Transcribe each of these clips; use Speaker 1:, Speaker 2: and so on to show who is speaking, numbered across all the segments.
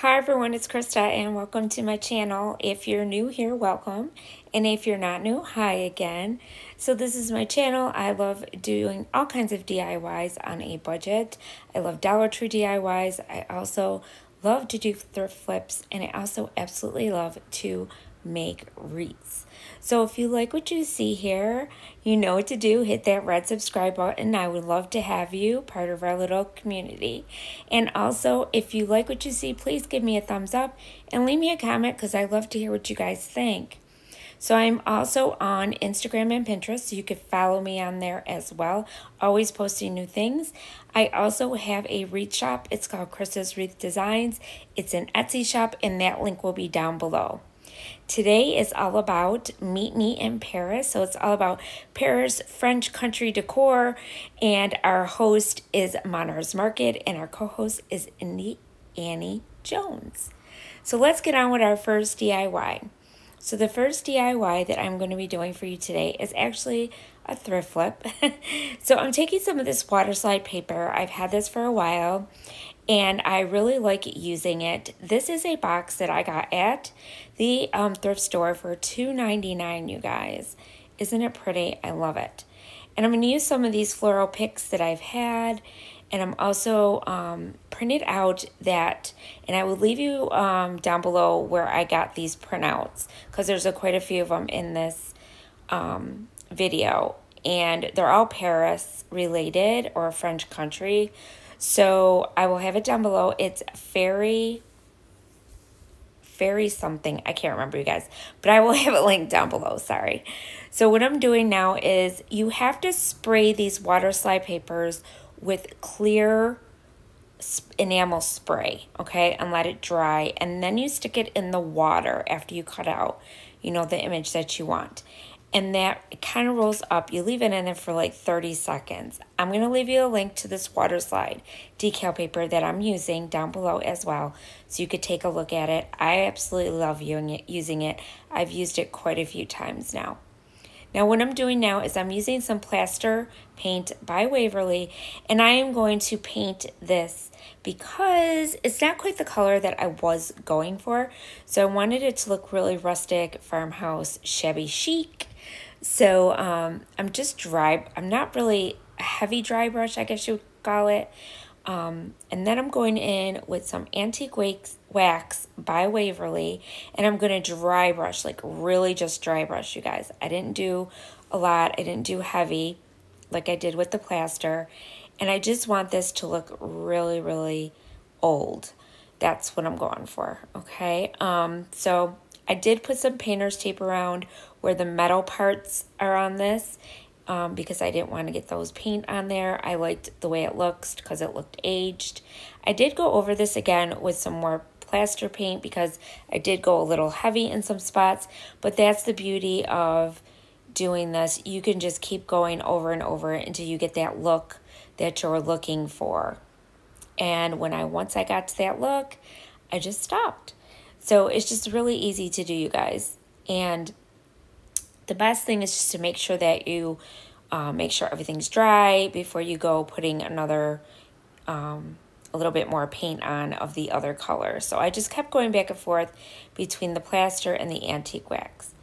Speaker 1: Hi everyone, it's Krista and welcome to my channel. If you're new here, welcome. And if you're not new, hi again. So this is my channel. I love doing all kinds of DIYs on a budget. I love Dollar Tree DIYs. I also love to do thrift flips and I also absolutely love to make wreaths. So if you like what you see here, you know what to do. Hit that red subscribe button. I would love to have you part of our little community. And also, if you like what you see, please give me a thumbs up and leave me a comment because I love to hear what you guys think. So I'm also on Instagram and Pinterest, so you could follow me on there as well. Always posting new things. I also have a wreath shop. It's called Krista's Wreath Designs. It's an Etsy shop, and that link will be down below. Today is all about Meet Me in Paris. So it's all about Paris French country decor. And our host is Monner's Market, and our co host is Indie Annie Jones. So let's get on with our first DIY. So the first DIY that I'm going to be doing for you today is actually a thrift flip. so I'm taking some of this water slide paper. I've had this for a while and I really like using it. This is a box that I got at the um, thrift store for $2.99, you guys. Isn't it pretty? I love it. And I'm going to use some of these floral picks that I've had. And I'm also um, printed out that, and I will leave you um, down below where I got these printouts because there's a, quite a few of them in this um, video. And they're all Paris related or French country. So I will have it down below. It's fairy, fairy something. I can't remember you guys, but I will have it linked down below. Sorry. So what I'm doing now is you have to spray these water slide papers with clear enamel spray, okay, and let it dry. And then you stick it in the water after you cut out, you know, the image that you want and that kind of rolls up. You leave it in there for like 30 seconds. I'm going to leave you a link to this water slide decal paper that I'm using down below as well so you could take a look at it. I absolutely love using it. I've used it quite a few times now. Now what I'm doing now is I'm using some plaster paint by Waverly and I am going to paint this because it's not quite the color that I was going for. So I wanted it to look really rustic, farmhouse, shabby chic. So um, I'm just dry, I'm not really a heavy dry brush, I guess you would call it. Um, and then I'm going in with some Antique Wax, wax by Waverly, and I'm going to dry brush, like really just dry brush, you guys. I didn't do a lot. I didn't do heavy like I did with the plaster. And I just want this to look really, really old. That's what I'm going for, okay? Um, so I did put some painter's tape around where the metal parts are on this um, because I didn't want to get those paint on there. I liked the way it looks because it looked aged. I did go over this again with some more plaster paint because I did go a little heavy in some spots, but that's the beauty of doing this. You can just keep going over and over until you get that look that you're looking for. And when I once I got to that look, I just stopped. So it's just really easy to do, you guys. And the best thing is just to make sure that you uh, make sure everything's dry before you go putting another um, a little bit more paint on of the other color. So I just kept going back and forth between the plaster and the antique wax.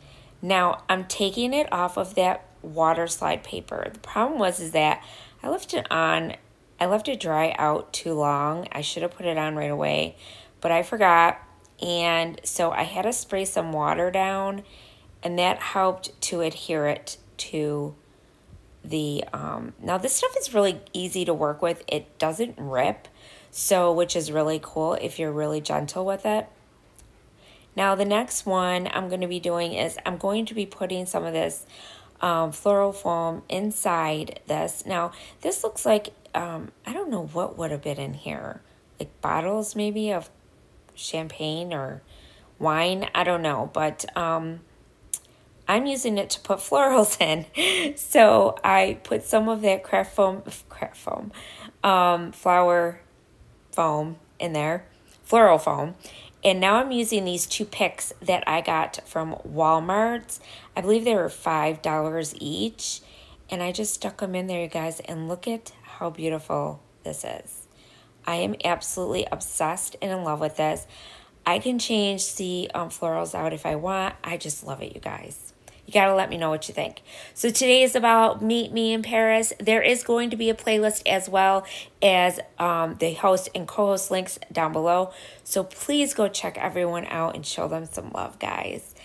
Speaker 1: Now I'm taking it off of that water slide paper. The problem was is that I left it on, I left it dry out too long. I should have put it on right away, but I forgot. And so I had to spray some water down and that helped to adhere it to the um now this stuff is really easy to work with. It doesn't rip so which is really cool if you're really gentle with it. Now the next one i'm going to be doing is i'm going to be putting some of this um, floral foam inside this. Now this looks like um i don't know what would have been in here like bottles maybe of champagne or wine i don't know but um I'm using it to put florals in. So I put some of that craft foam, craft foam, um, flower foam in there, floral foam. And now I'm using these two picks that I got from Walmart. I believe they were $5 each. And I just stuck them in there, you guys. And look at how beautiful this is. I am absolutely obsessed and in love with this. I can change the um, florals out if I want. I just love it, you guys. You got to let me know what you think. So today is about Meet Me in Paris. There is going to be a playlist as well as um, the host and co-host links down below. So please go check everyone out and show them some love, guys.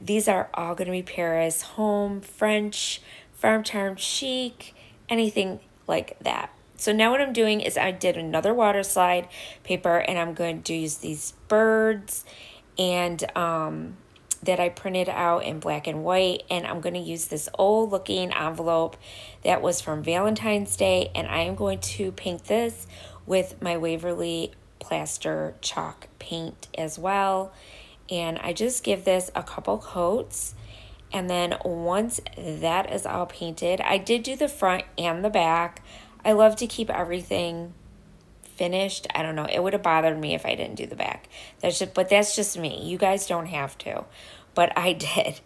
Speaker 1: These are all going to be Paris, home, French, farm term chic, anything like that. So now what I'm doing is I did another water slide paper and I'm going to use these birds and um, that I printed out in black and white and I'm going to use this old looking envelope that was from Valentine's Day and I am going to paint this with my Waverly plaster chalk paint as well. And I just give this a couple coats and then once that is all painted I did do the front and the back I love to keep everything finished. I don't know. It would have bothered me if I didn't do the back. That's just, but that's just me. You guys don't have to, but I did.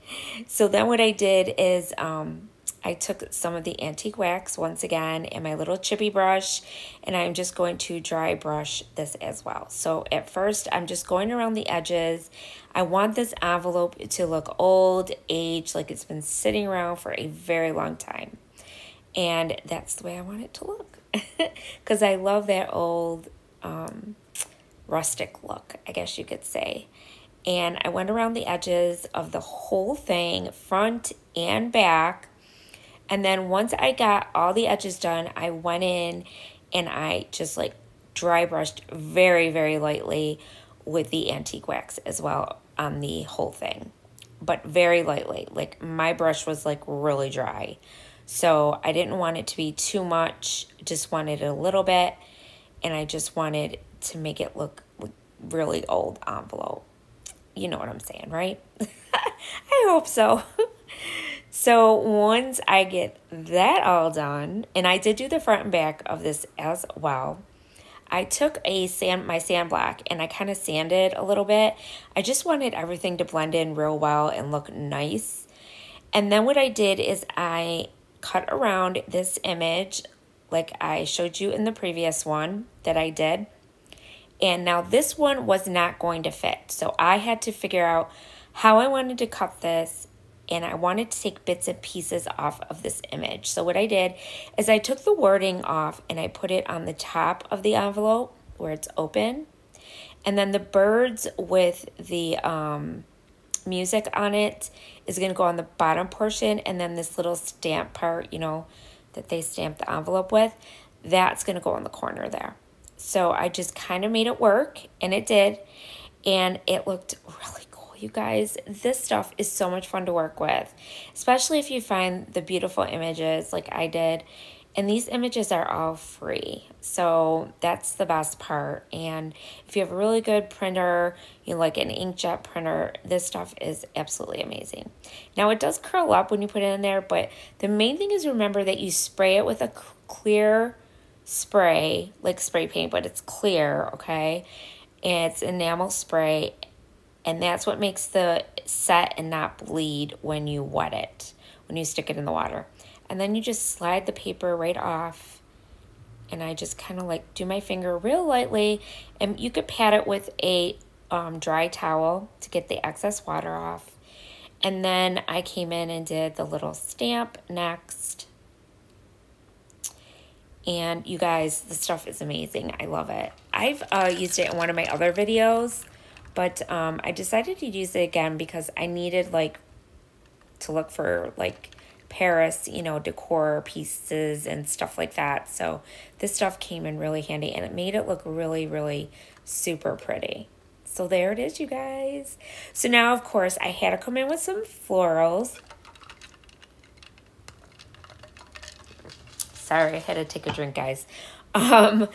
Speaker 1: So then what I did is um, I took some of the antique wax once again in my little chippy brush and I'm just going to dry brush this as well. So at first I'm just going around the edges. I want this envelope to look old, aged, like it's been sitting around for a very long time. And that's the way I want it to look. Because I love that old um, rustic look, I guess you could say. And I went around the edges of the whole thing, front and back. And then once I got all the edges done, I went in and I just like dry brushed very, very lightly with the antique wax as well on the whole thing. But very lightly. Like my brush was like really dry. So I didn't want it to be too much, just wanted a little bit. And I just wanted to make it look really old envelope. You know what I'm saying, right? I hope so. so once I get that all done, and I did do the front and back of this as well, I took a sand my sand black and I kind of sanded a little bit. I just wanted everything to blend in real well and look nice. And then what I did is I cut around this image like I showed you in the previous one that I did. And now this one was not going to fit. So I had to figure out how I wanted to cut this and I wanted to take bits and pieces off of this image. So what I did is I took the wording off and I put it on the top of the envelope where it's open. And then the birds with the um, music on it is going to go on the bottom portion and then this little stamp part, you know, that they stamp the envelope with, that's going to go on the corner there. So I just kind of made it work and it did. And it looked really cool, you guys. This stuff is so much fun to work with, especially if you find the beautiful images like I did and these images are all free. So that's the best part. And if you have a really good printer, you like an inkjet printer, this stuff is absolutely amazing. Now it does curl up when you put it in there, but the main thing is remember that you spray it with a clear spray, like spray paint, but it's clear, okay? And it's enamel spray, and that's what makes the set and not bleed when you wet it, when you stick it in the water. And then you just slide the paper right off. And I just kind of like do my finger real lightly. And you could pat it with a um, dry towel to get the excess water off. And then I came in and did the little stamp next. And you guys, the stuff is amazing. I love it. I've uh, used it in one of my other videos, but um, I decided to use it again because I needed like to look for like Paris, you know, decor pieces and stuff like that. So this stuff came in really handy and it made it look really, really super pretty. So there it is, you guys. So now, of course, I had to come in with some florals. Sorry, I had to take a drink, guys. Um,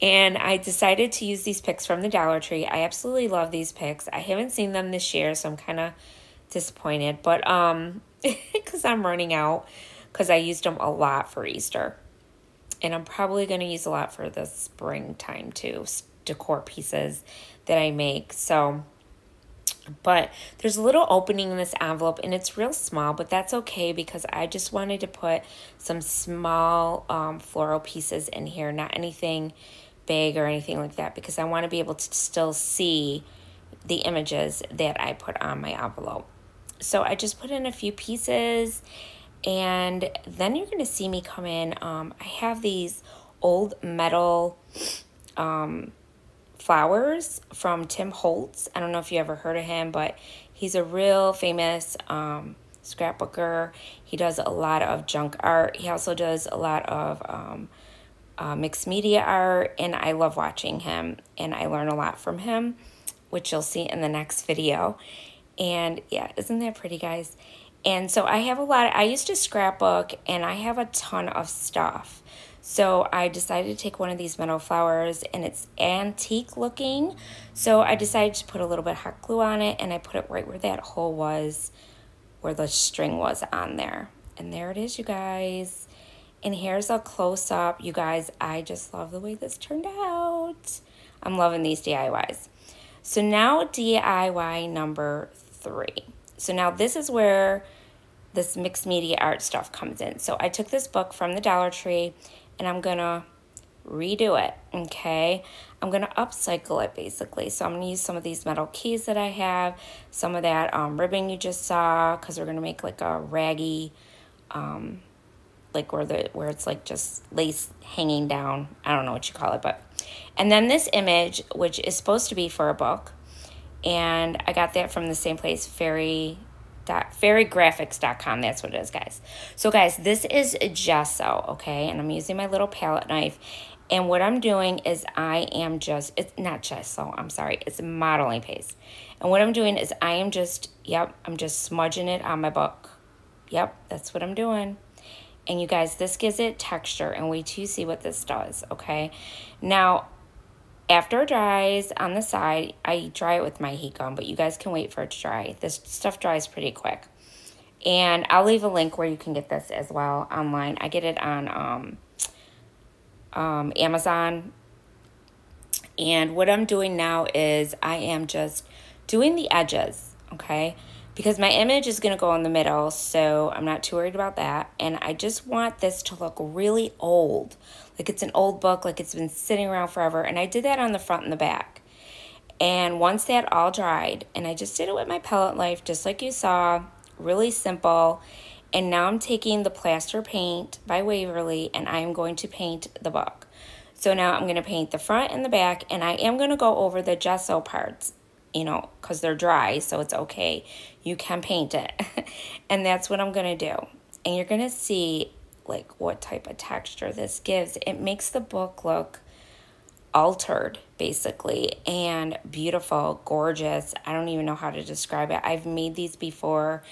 Speaker 1: and I decided to use these picks from the Dollar Tree. I absolutely love these picks. I haven't seen them this year, so I'm kind of disappointed. But um, because I'm running out because I used them a lot for Easter. And I'm probably going to use a lot for the springtime too, decor pieces that I make. So, but there's a little opening in this envelope and it's real small, but that's okay because I just wanted to put some small um, floral pieces in here, not anything big or anything like that because I want to be able to still see the images that I put on my envelope. So I just put in a few pieces and then you're going to see me come in. Um, I have these old metal um, flowers from Tim Holtz. I don't know if you ever heard of him, but he's a real famous um, scrapbooker. He does a lot of junk art. He also does a lot of um, uh, mixed media art, and I love watching him, and I learn a lot from him, which you'll see in the next video. And yeah, isn't that pretty, guys? And so I have a lot, of, I used to scrapbook, and I have a ton of stuff. So I decided to take one of these metal flowers and it's antique looking. So I decided to put a little bit of hot glue on it and I put it right where that hole was, where the string was on there. And there it is, you guys. And here's a close up. You guys, I just love the way this turned out. I'm loving these DIYs. So now DIY number three. So now this is where this mixed media art stuff comes in. So I took this book from the Dollar Tree and I'm gonna redo it, okay? I'm gonna upcycle it basically. So I'm gonna use some of these metal keys that I have, some of that um, ribbon you just saw, because we're gonna make like a raggy, um, like where the where it's like just lace hanging down. I don't know what you call it, but and then this image, which is supposed to be for a book, and I got that from the same place, Fairy dot fairygraphics.com. That's what it is, guys. So, guys, this is gesso, okay? And I'm using my little palette knife. And what I'm doing is I am just, it's not gesso, I'm sorry, it's modeling paste. And what I'm doing is I am just, yep, I'm just smudging it on my book. Yep, that's what I'm doing. And you guys, this gives it texture and wait till you see what this does, okay? Now, after it dries on the side, I dry it with my heat gun, but you guys can wait for it to dry. This stuff dries pretty quick. And I'll leave a link where you can get this as well online. I get it on um, um, Amazon. And what I'm doing now is I am just doing the edges, okay? Because my image is going to go in the middle, so I'm not too worried about that. And I just want this to look really old like it's an old book, like it's been sitting around forever. And I did that on the front and the back. And once that all dried, and I just did it with my palette knife, just like you saw, really simple. And now I'm taking the plaster paint by Waverly and I am going to paint the book. So now I'm going to paint the front and the back and I am going to go over the gesso parts, you know, because they're dry, so it's okay. You can paint it. and that's what I'm going to do. And you're going to see like what type of texture this gives. It makes the book look altered basically and beautiful, gorgeous. I don't even know how to describe it. I've made these before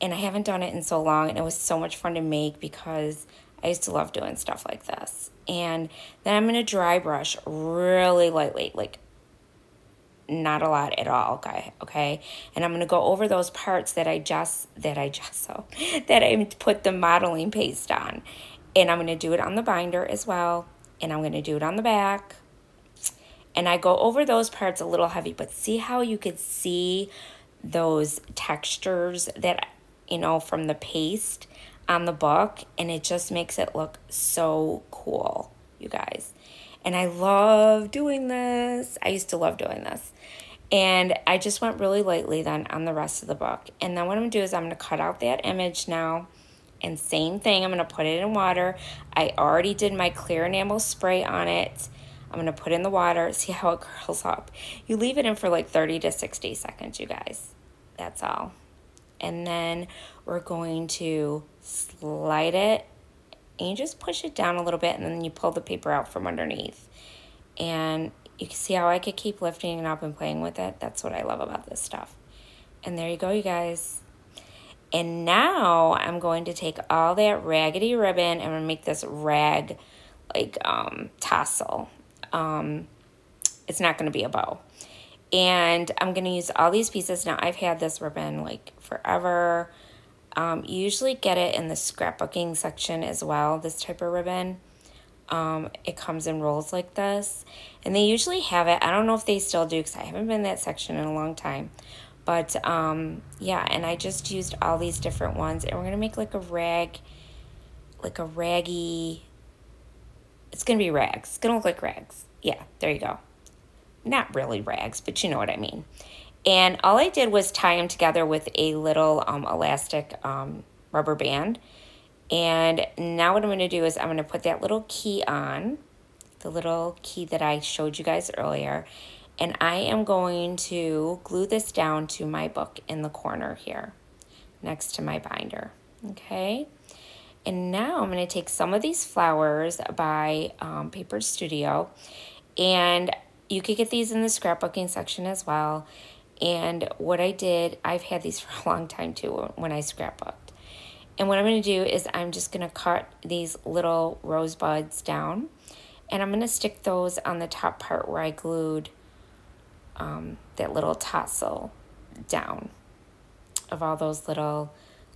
Speaker 1: and I haven't done it in so long and it was so much fun to make because I used to love doing stuff like this. And then I'm going to dry brush really lightly, like not a lot at all okay okay? And i'm going to go over those parts that i just that i just so that i put the modeling paste on. And i'm going to do it on the binder as well and i'm going to do it on the back. And i go over those parts a little heavy but see how you could see those textures that you know from the paste on the book and it just makes it look so cool you guys and I love doing this. I used to love doing this. And I just went really lightly then on the rest of the book. And then what I'm going to do is I'm going to cut out that image now. And same thing, I'm going to put it in water. I already did my clear enamel spray on it. I'm going to put in the water, see how it curls up. You leave it in for like 30 to 60 seconds, you guys. That's all. And then we're going to slide it and you just push it down a little bit and then you pull the paper out from underneath. And you can see how I could keep lifting it up and playing with it. That's what I love about this stuff. And there you go, you guys. And now I'm going to take all that raggedy ribbon and I'm gonna make this rag like um, tassel. Um, it's not gonna be a bow. And I'm gonna use all these pieces. Now I've had this ribbon like forever. Um, you usually get it in the scrapbooking section as well, this type of ribbon. Um, it comes in rolls like this. And they usually have it. I don't know if they still do because I haven't been in that section in a long time. But um, yeah, and I just used all these different ones. And we're going to make like a rag, like a raggy, it's going to be rags. It's going to look like rags. Yeah, there you go. Not really rags, but you know what I mean. And all I did was tie them together with a little um, elastic um, rubber band. And now what I'm going to do is I'm going to put that little key on, the little key that I showed you guys earlier. And I am going to glue this down to my book in the corner here next to my binder. Okay. And now I'm going to take some of these flowers by um, Paper Studio. And you could get these in the scrapbooking section as well. And what I did, I've had these for a long time too when I scrapbooked. And what I'm going to do is I'm just going to cut these little rosebuds down. And I'm going to stick those on the top part where I glued um, that little tassel down of all those little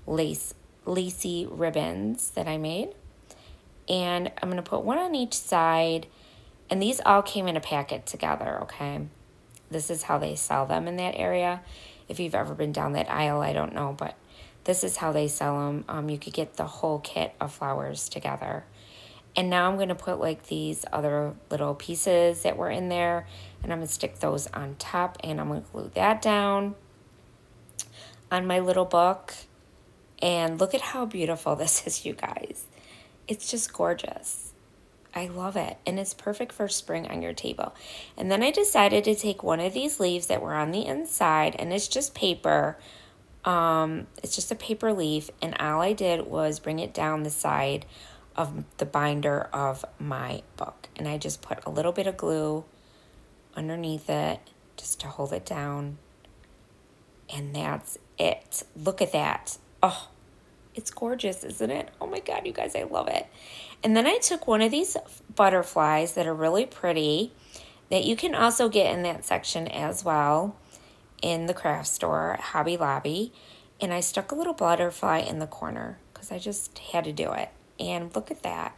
Speaker 1: lace lacy ribbons that I made. And I'm going to put one on each side. And these all came in a packet together, okay? This is how they sell them in that area. If you've ever been down that aisle, I don't know, but this is how they sell them. Um, you could get the whole kit of flowers together. And now I'm going to put like these other little pieces that were in there. And I'm going to stick those on top. And I'm going to glue that down on my little book. And look at how beautiful this is, you guys. It's just gorgeous. I love it. And it's perfect for spring on your table. And then I decided to take one of these leaves that were on the inside. And it's just paper. Um, it's just a paper leaf. And all I did was bring it down the side of the binder of my book. And I just put a little bit of glue underneath it just to hold it down. And that's it. Look at that. Oh, it's gorgeous, isn't it? Oh my God, you guys, I love it. And then I took one of these butterflies that are really pretty that you can also get in that section as well in the craft store, Hobby Lobby. And I stuck a little butterfly in the corner because I just had to do it. And look at that.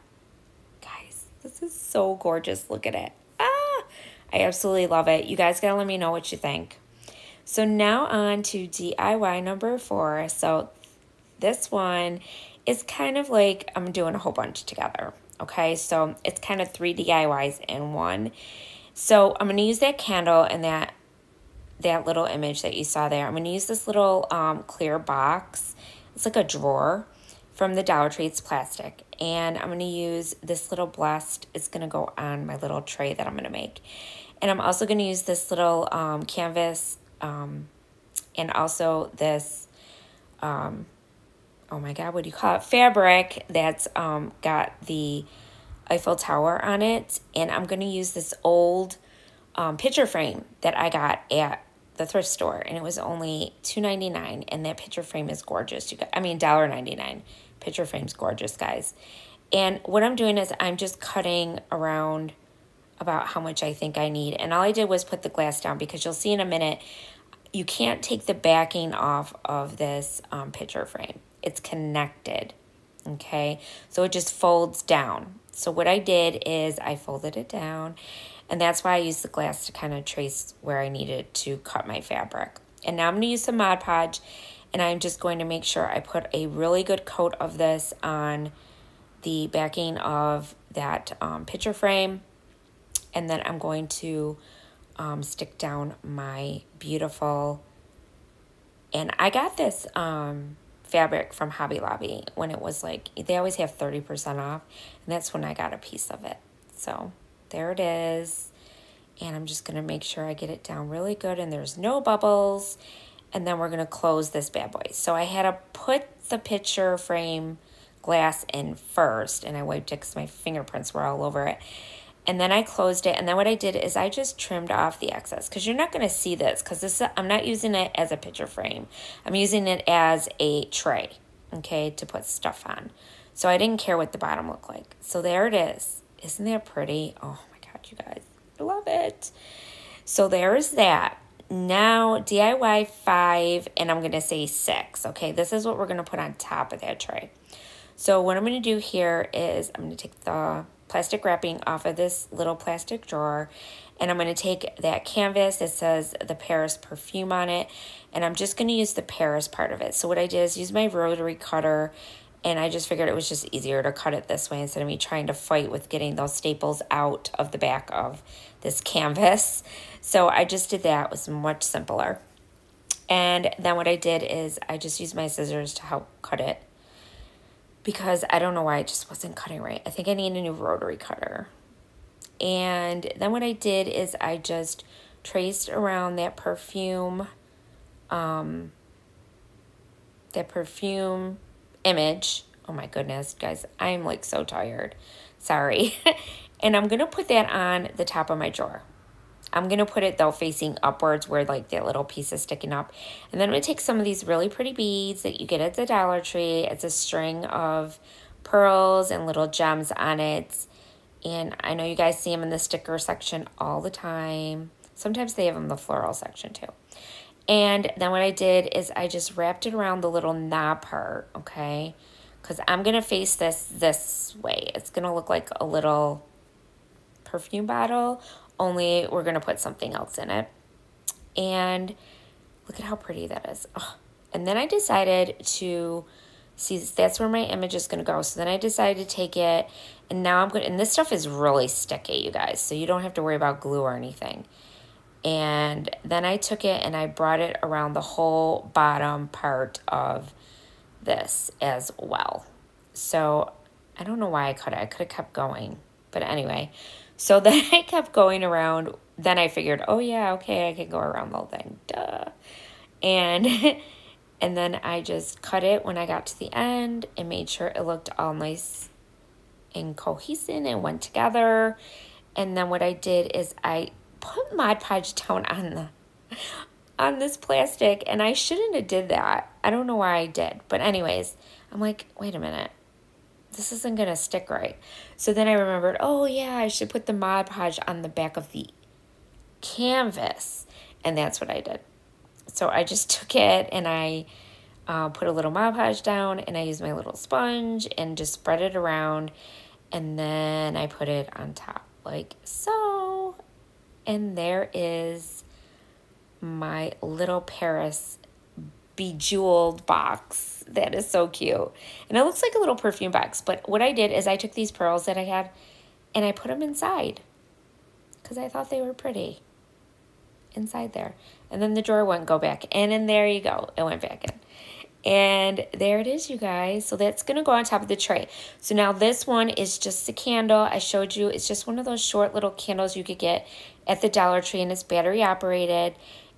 Speaker 1: Guys, this is so gorgeous. Look at it. Ah, I absolutely love it. You guys gotta let me know what you think. So now on to DIY number four. So this one is kind of like I'm doing a whole bunch together. Okay, so it's kind of three DIYs in one. So I'm going to use that candle and that that little image that you saw there. I'm going to use this little um, clear box. It's like a drawer from the Dollar Tree. It's plastic. And I'm going to use this little blast. It's going to go on my little tray that I'm going to make. And I'm also going to use this little um, canvas um, and also this um, oh my god, what do you call it? Fabric that's um, got the Eiffel Tower on it. And I'm to use this old um, picture frame that I got at the thrift store. And it was only two ninety nine, And that picture frame is gorgeous. You got, I mean, $1.99. Picture frame's gorgeous, guys. And what I'm doing is I'm just cutting around about how much I think I need. And all I did was put the glass down because you'll see in a minute, you can't take the backing off of this um, picture frame it's connected. Okay, so it just folds down. So what I did is I folded it down and that's why I used the glass to kind of trace where I needed to cut my fabric. And now I'm going to use some Mod Podge and I'm just going to make sure I put a really good coat of this on the backing of that um, picture frame. And then I'm going to um, stick down my beautiful, and I got this um, fabric from Hobby Lobby when it was like, they always have 30% off. And that's when I got a piece of it. So there it is. And I'm just going to make sure I get it down really good and there's no bubbles. And then we're going to close this bad boy. So I had to put the picture frame glass in first. And I wiped it because my fingerprints were all over it and then I closed it. And then what I did is I just trimmed off the excess. Because you're not going to see this because this I'm not using it as a picture frame. I'm using it as a tray okay to put stuff on. So I didn't care what the bottom looked like. So there it is. Isn't that pretty? Oh my god you guys. I love it. So there's that. Now DIY 5 and I'm going to say 6 okay? This is what we're going to put on top of that tray. So what I'm going to do here is I'm going to take the plastic wrapping off of this little plastic drawer and I'm going to take that canvas that says the Paris perfume on it and I'm just going to use the Paris part of it. So what I did is use my rotary cutter And I just figured it was just easier to cut it this way instead of me trying to fight with getting those staples out of the back of this canvas. So I just did that. It was much simpler. And then what I did is I just used my scissors to help cut it because I don't know why it just wasn't cutting right. I think I need a new rotary cutter. And then what I did is I just traced around that perfume, um, that perfume image. Oh my goodness, guys, I'm like so tired. Sorry. and I'm going to put that on the top of my drawer. I'm going to put it though facing upwards where like that little piece is sticking up. And then I'm going to take some of these really pretty beads that you get at the Dollar Tree. It's a string of pearls and little gems on it. And I know you guys see them in the sticker section all the time. Sometimes they have them in the floral section too. And then what I did is I just wrapped it around the little knob part, okay? Because I'm going to face this this way. It's going to look like a little perfume bottle only we're going to put something else in it. And look at how pretty that is. And then I decided to see that's where my image is going to go. So then I decided to take it and now I'm going to, and this stuff is really sticky, you guys. So you don't have to worry about glue or anything. And then I took it and I brought it around the whole bottom part of this as well. So I don't know why I cut it. I could have kept going. But anyway, so then I kept going around. Then I figured, oh yeah, okay, I can go around the whole thing. Duh. And and then I just cut it when I got to the end and made sure it looked all nice and cohesive and went together. And then what I did is I put Mod Podge down on the on this plastic and I shouldn't have did that. I don't know why I did. But anyways, I'm like, wait a minute this isn't going to stick right. So then I remembered, oh yeah, I should put the Mod Podge on the back of the canvas. And that's what I did. So I just took it and I uh, put a little Mod Podge down and I used my little sponge and just spread it around. And then I put it on top like so. And there is my little Paris bejeweled box. That is so cute. And it looks like a little perfume box. But what I did is I took these pearls that I had and I put them inside because I thought they were pretty inside there. And then the drawer wouldn't go back in. And there you go. It went back in. And there it is, you guys. So that's going to go on top of the tray. So now this one is just a candle. I showed you. It's just one of those short little candles you could get at the Dollar Tree. And it's battery operated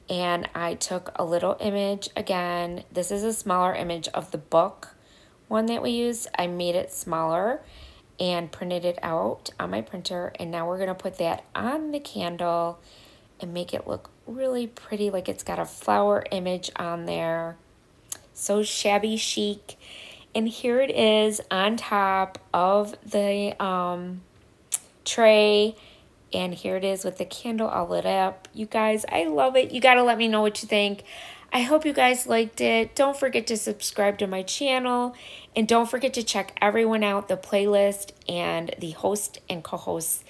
Speaker 1: and I took a little image again. This is a smaller image of the book one that we used. I made it smaller and printed it out on my printer. And now we're to put that on the candle and make it look really pretty like it's got a flower image on there. So shabby chic. And here it is on top of the um, tray and here it is with the candle all lit up. You guys, I love it. You got to let me know what you think. I hope you guys liked it. Don't forget to subscribe to my channel. And don't forget to check everyone out. The playlist and the host and co-host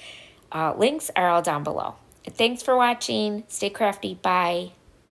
Speaker 1: uh, links are all down below. thanks for watching. Stay crafty. Bye.